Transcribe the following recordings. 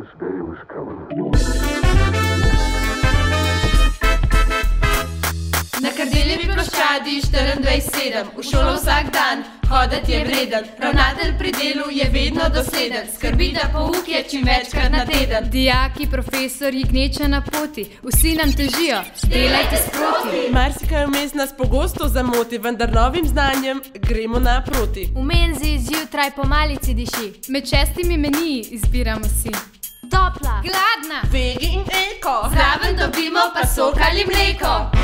Christmas Day was coming. Na kardeljevi ploščadi 24-7, v šolo vsak dan, hoditi je vreden. Ravnatelj pri delu je vedno dosleden, skrbi, da pouk je čim večkrat na teden. Dijaki, profesorji, gneče na poti, vsi nam težijo, delajte sproti. Marsikaj vmes nas pogosto zamoti, vendar novim znanjem gremo naproti. V menzi zjutraj po malici diši, med šestimi meniji izbiramo si. Topla, gladna, Vegi in eko, Zraven dobimo pa sok ali mleko.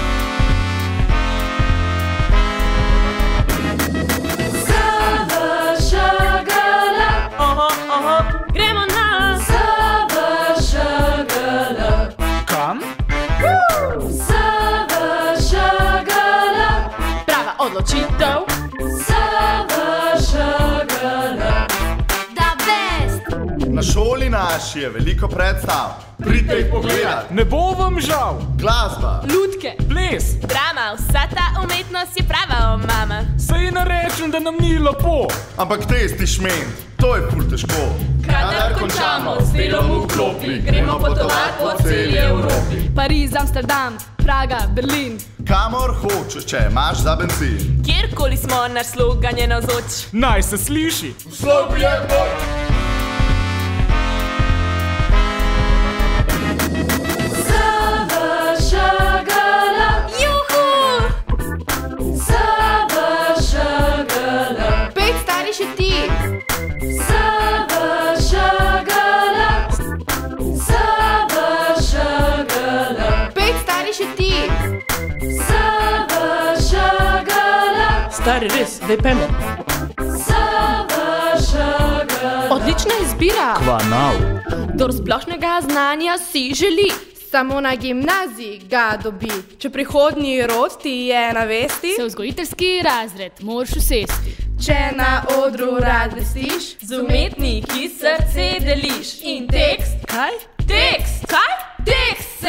Na šoli naši je veliko predstav. Pridite jih pogledat. Ne bo vam žal, Glasba, Lutke, ples, drama, vsa ta umetnost je prava, o mama. sej ne rečem, da nam ni lepo. ampak testi šment, to je ful težko. Kadar končamo s delom v klopi, gremo potovat po celi Evropi. Pariz, Amsterdam, Praga, Berlin. Kamor hočeš, če imaš za benzin. Kjerkoli smo, naš slogan je navzoč. Naj se sliši. Pej stari res, zdaj pemo. Odlična izbira. Kvanal. Kdor splošnega znanja si želi. Samo na gimnaziji ga dobi. Če prihodnji rod ti je na vesti, Se vzgojiteljski razred moraš usesti. če na odru rad vestiš, Z umetniki srce deliš. In tekst, Kaj? tekst, kaj? Tekst se.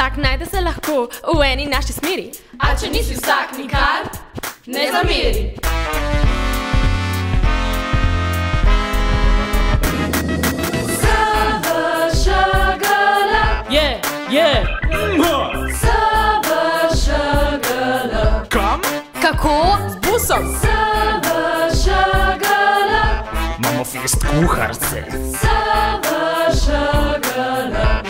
Vsak najde se lahko v eni naši smeri. A če nisi vsak nikar, ne zameri. Je, je. Kam? Kako? Busom, Imamo fest kuharce. Gremo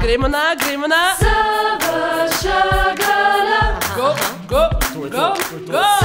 Gremo na, gremo na. Go, go, go, go.